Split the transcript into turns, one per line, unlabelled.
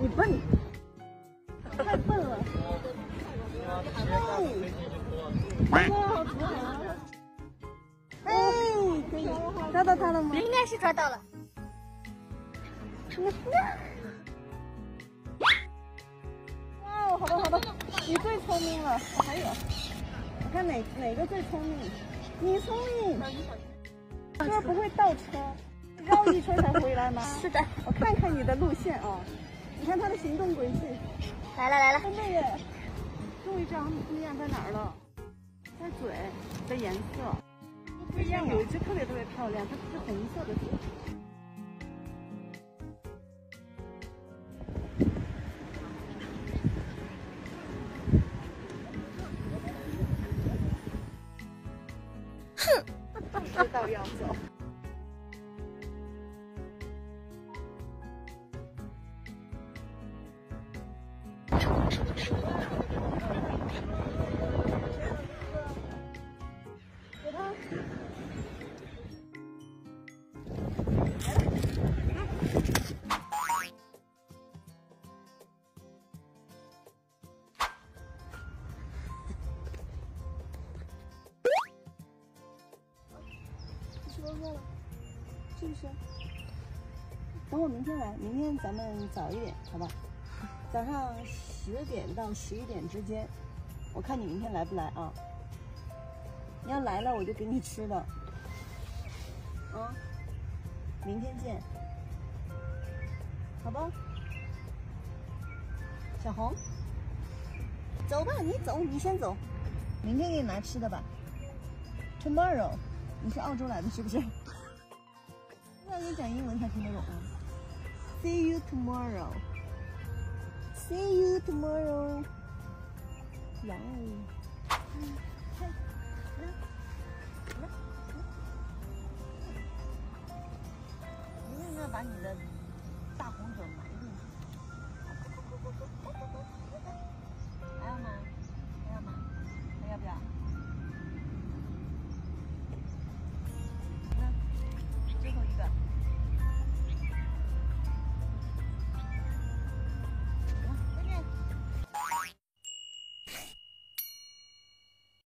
你笨，太笨了。哎，哎，可以抓到它了吗？
应该是抓到了。
哇，好的好的，你最聪明了。我还有，我看哪哪个最聪明？你聪明。哥不会倒车，绕一圈才回来吗？
是的，
我看看你的路线啊、你看它的行动轨迹。
来了来了，
真的耶！终于知道它们不一样在哪儿了，在嘴的颜色不一样。有一只特别特别漂亮，它是红色的嘴。哼，知道要走。是不是？等我明天来，明天咱们早一点，好吧？早上十点到十一点之间，我看你明天来不来啊？你要来了，我就给你吃的。啊，明天见，好吧？小红，走吧，你走，你先走，明天给你拿吃的吧。Tomorrow。你是澳洲来的，是不是？要给你讲英文才听得懂啊。See you tomorrow. See you tomorrow. 来，嗯，看，来，来，你